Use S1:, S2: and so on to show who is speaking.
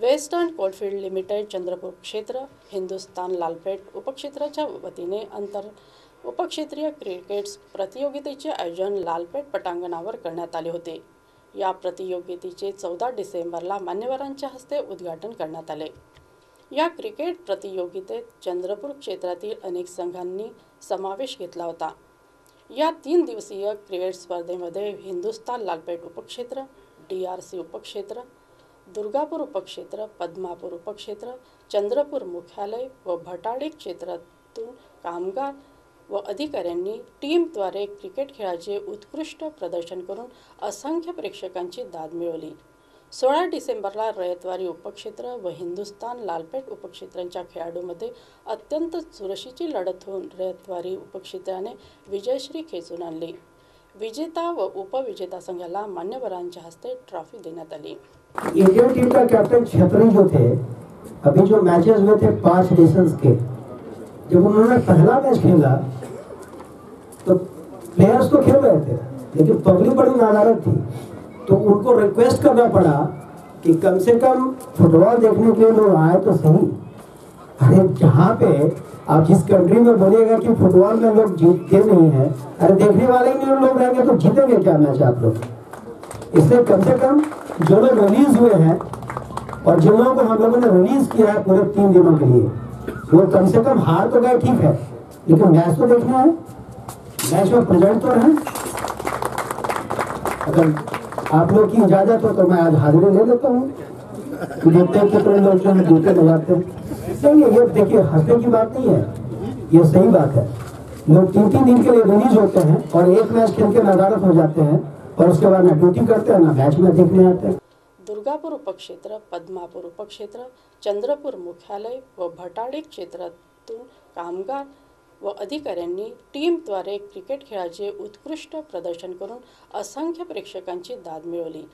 S1: Western coalfield limited Chandrapur क्षेत्र हिंदुस्थान लालपेठ उपक्षेत्राच्या वतीने अंतर उपक्षेत्रीय क्रिकेट प्रतियोगितेचे आयोजन लालपेठ पटांगणावर करण्यात आले होते. या प्रतियोगितेचे चौदा डिसेंबरला मान्यवरांच्या हस्ते उद्घाटन करण्यात आले. या क्रिकेट प्रतियोगितेत चंद्रपूर क्षेत्रातील अनेक संघांनी समावेश घेतला होता. या तीन दिवसीय क्रिकेट स्पर्धेमध्ये हिंदुस्थान लालपेठ उपक्षेत्र डी आर सी उपक्षेत्र दुर्गापूर उपक्षेत्र पद्मापूर उपक्षेत्र चंद्रपूर मुख्यालय व भटाडी क्षेत्रातून कामगार व अधिकाऱ्यांनी टीमद्वारे क्रिकेट खेळाचे उत्कृष्ट प्रदर्शन करून असंख्य प्रेक्षकांची दाद मिळवली. सोळा डिसेंबरला रयतवारी उपक्षेत्र व हिंदुस्तान लालपेठ उपक्षेत्रांच्या खेळाडूमध्ये अत्यंत चुरशीची लढत होऊन रयतवारी उपक्षेत्राने विजयश्री खेचून आणली. विजेता व उपविजेता संघाला मान्यवरांच्या हस्ते ट्रॉफी देण्यात आली.
S2: इंडियन टीम का कैप्टन छतरी जो थे, अभी जो मैचेस हुए थे पाँच नेशंस के, जब उन्होंने पहला मैच खेला तो प्लेयर्स तो खेल रहे थे, लेकिन पब्लिक बड़ी नाराज़ थी। तो उनको रिक्वेस्ट करना पड़ा कि कम से कम फुटबॉल देखने के लिए लोग आए तो सही। अरे जहाँ पे आप जिस कंट्री में बोलिएगा कि फुटबॉल में लोग जीतते नहीं है, अरे देखने वाले ही नहीं लोग रहेंगे तो जीतेंगे क्या मैच आप लोग? इसलिए कम से कम जो लोग रिलीज़ हुए हैं और जिन लोगों को हम लोगों ने रिलीज़ किया है पूरे तीन दिनों के लिए, वो कम से कम हार तो गए ठीक है, लेकिन मैच तो देखना है। मैच में प्रेजेंट तो रहे। अगर आप लोग की इजाज़त हो तो मैं आज हाजिरी ले लेता हूँ। देखते कितने लोग जो है जूते लगाते हैं नहीं ये देखिए, हंसने की बात नहीं है। ये सही बात है। लोग तीन तीन दिन के लिए रिलीज़ होते हैं और एक मैच खेल के नजारत हो जाते हैं और उसके बाद ना ड्यूटी करते हैं, ना मैच में देखने आते हैं।
S1: दुर्गापूर उपक्षेत्र, पद्मापूर उपक्षेत्र, चंद्रपूर मुख्यालय व भटाडी क्षेत्रातून कामगार व अधिकाऱ्यांनी टीमद्वारे क्रिकेट खेळाचे उत्कृष्ट प्रदर्शन करून असंख्य प्रेक्षकांची दाद मिळवली.